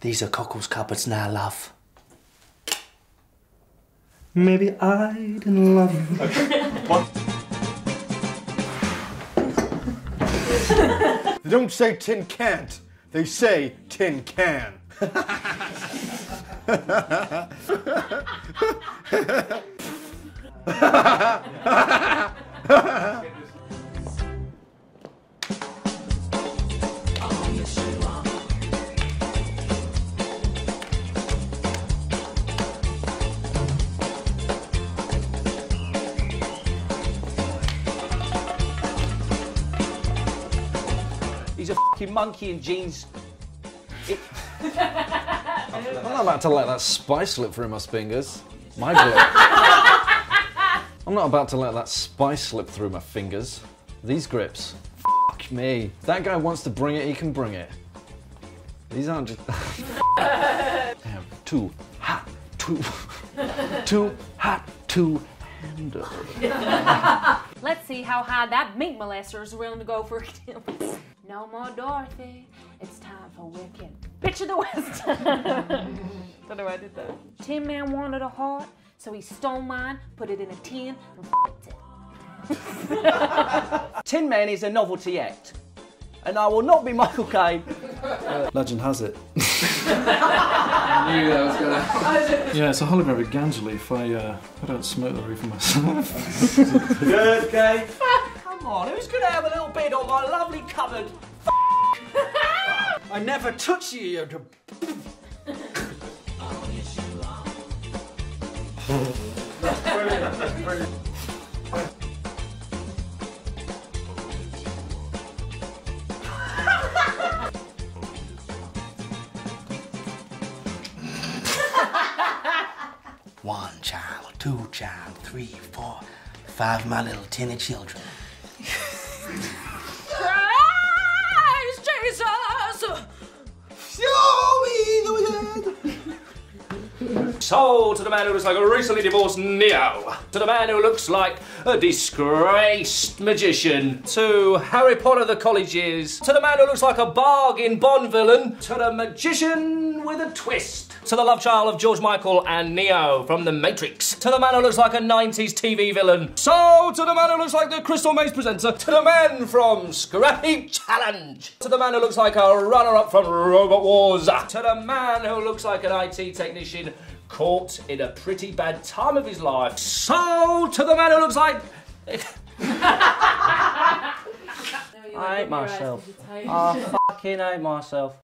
These are Cockle's cupboards now, love. Maybe I didn't love you. They don't say tin can't, they say tin can. He's a fucking monkey in jeans. I'm not about to let that spice slip through my fingers. My grip. I'm not about to let that spice slip through my fingers. These grips. Fuck me. If that guy wants to bring it, he can bring it. These aren't just. Damn, too hot, too, too hot, too handle. Let's see how high that meat molester is willing to go for kills. No more Dorothy. It's time for Wicked. Bitch of the West. Don't know why I did that. Tin Man wanted a heart, so he stole mine, put it in a tin, and f***ed it. Tin Man is a novelty act. And I will not be Michael Caine. Legend has it. I knew that was gonna. Yeah, it's a holographic ganja leaf. I, uh, I don't smoke the reef myself. Good game. On, who's gonna have a little bit on my lovely cupboard? I never touch you, you. One child, two child, three, four, five my little tiny children. Praise Jesus! So, to the man who looks like a recently divorced Neo. To the man who looks like a disgraced magician. To Harry Potter the college. To the man who looks like a bargain Bond villain. To the magician with a twist. To the love child of George Michael and Neo from The Matrix. To the man who looks like a 90s TV villain. So, to the man who looks like the Crystal Maze presenter. To the man from Scrapheap Challenge. To the man who looks like a runner-up from Robot Wars. To the man who looks like an IT technician caught in a pretty bad time of his life. So, to the man who looks like... I hate myself. I ah, fucking hate myself.